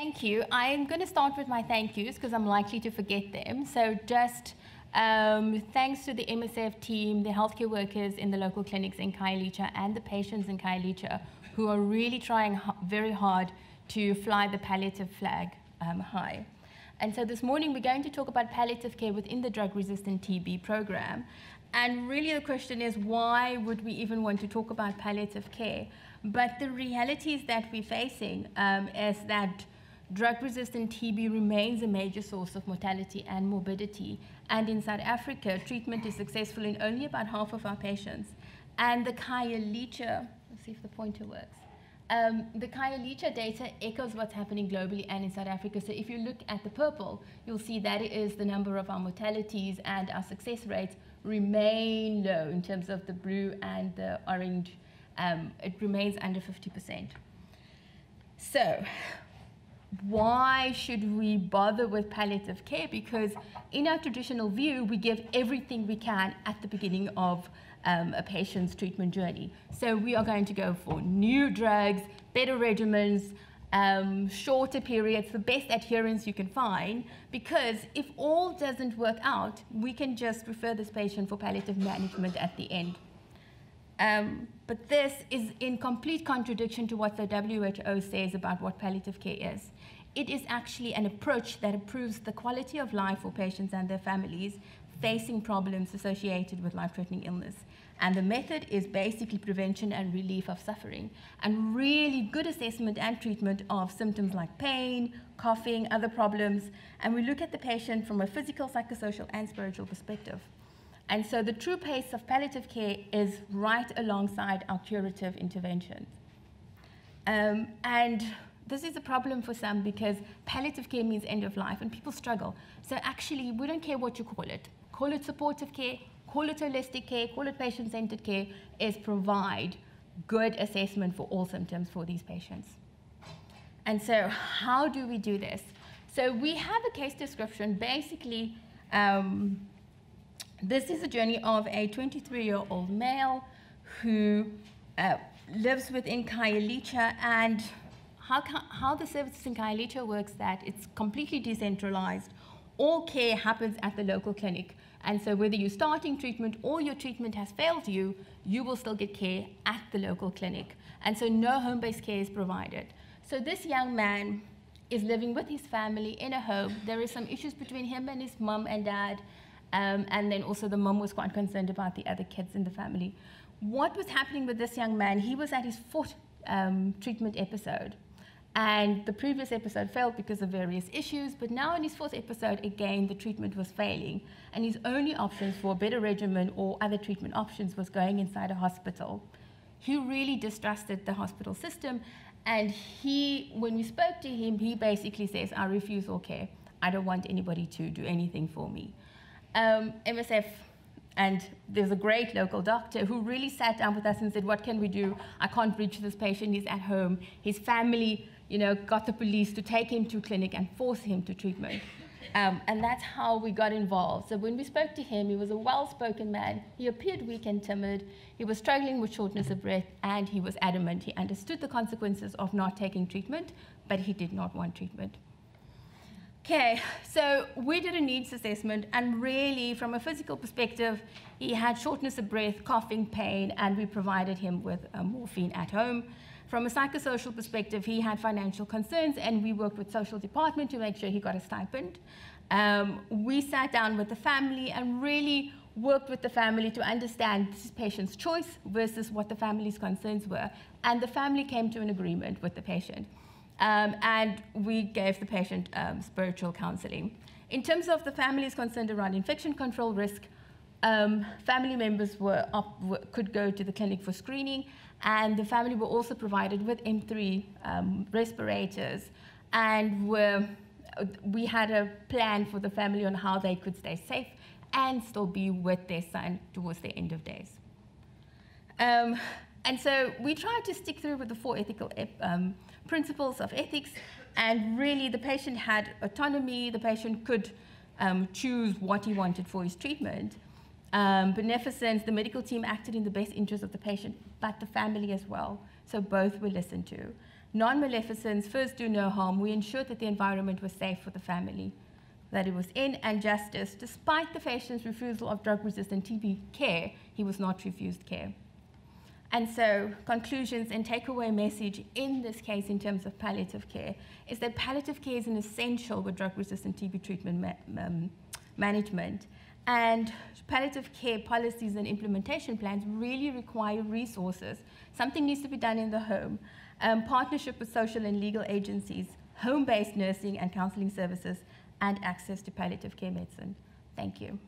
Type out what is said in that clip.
Thank you. I'm going to start with my thank yous because I'm likely to forget them. So just um, thanks to the MSF team, the healthcare workers in the local clinics in Khayelitsha and the patients in Khayelitsha who are really trying very hard to fly the palliative flag um, high. And so this morning we're going to talk about palliative care within the drug-resistant TB program. And really the question is, why would we even want to talk about palliative care? But the realities that we're facing um, is that drug-resistant TB remains a major source of mortality and morbidity. And in South Africa, treatment is successful in only about half of our patients. And the Khayelitsha, let's see if the pointer works. Um, the Khayelitsha data echoes what's happening globally and in South Africa. So if you look at the purple, you'll see that it is the number of our mortalities and our success rates remain low in terms of the blue and the orange. Um, it remains under 50%. So why should we bother with palliative care? Because in our traditional view, we give everything we can at the beginning of um, a patient's treatment journey. So we are going to go for new drugs, better regimens, um, shorter periods, the best adherence you can find, because if all doesn't work out, we can just refer this patient for palliative management at the end. Um, but this is in complete contradiction to what the WHO says about what palliative care is. It is actually an approach that improves the quality of life for patients and their families facing problems associated with life-threatening illness. And the method is basically prevention and relief of suffering, and really good assessment and treatment of symptoms like pain, coughing, other problems. And we look at the patient from a physical, psychosocial, and spiritual perspective. And so the true pace of palliative care is right alongside our curative interventions. Um, and this is a problem for some because palliative care means end of life and people struggle. So actually, we don't care what you call it. Call it supportive care, call it holistic care, call it patient-centered care, is provide good assessment for all symptoms for these patients. And so how do we do this? So we have a case description. Basically, um, this is a journey of a 23-year-old male who uh, lives within Khayelitsha and how, how the services in Khayelitsha works that it's completely decentralized. All care happens at the local clinic. And so whether you're starting treatment or your treatment has failed you, you will still get care at the local clinic. And so no home-based care is provided. So this young man is living with his family in a home. There is some issues between him and his mom and dad. Um, and then also the mom was quite concerned about the other kids in the family. What was happening with this young man? He was at his fourth um, treatment episode. And the previous episode failed because of various issues, but now in his fourth episode, again, the treatment was failing. And his only options for a better regimen or other treatment options was going inside a hospital. He really distrusted the hospital system. And he, when we spoke to him, he basically says, I refuse all care. I don't want anybody to do anything for me. Um, MSF and there's a great local doctor who really sat down with us and said, what can we do? I can't reach this patient, he's at home. His family you know, got the police to take him to clinic and force him to treatment. Um, and that's how we got involved. So when we spoke to him, he was a well-spoken man. He appeared weak and timid. He was struggling with shortness of breath, and he was adamant. He understood the consequences of not taking treatment, but he did not want treatment. Okay, so we did a needs assessment, and really, from a physical perspective, he had shortness of breath, coughing, pain, and we provided him with uh, morphine at home. From a psychosocial perspective, he had financial concerns, and we worked with social department to make sure he got a stipend. Um, we sat down with the family and really worked with the family to understand this patient's choice versus what the family's concerns were. And the family came to an agreement with the patient. Um, and we gave the patient um, spiritual counseling. In terms of the family's concerned around infection control risk, um, family members were up, were, could go to the clinic for screening, and the family were also provided with M3 um, respirators, and were, we had a plan for the family on how they could stay safe and still be with their son towards the end of days. And so we tried to stick through with the four ethical um, principles of ethics, and really the patient had autonomy, the patient could um, choose what he wanted for his treatment. Um, beneficence, the medical team acted in the best interest of the patient, but the family as well. So both were listened to. non-maleficence, first do no harm. We ensured that the environment was safe for the family that it was in, and justice. Despite the patient's refusal of drug-resistant TB care, he was not refused care. And so, conclusions and takeaway message in this case in terms of palliative care is that palliative care is an essential with drug-resistant TB treatment ma um, management. And palliative care policies and implementation plans really require resources. Something needs to be done in the home. Um, partnership with social and legal agencies, home-based nursing and counseling services, and access to palliative care medicine. Thank you.